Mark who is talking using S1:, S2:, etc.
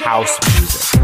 S1: house music.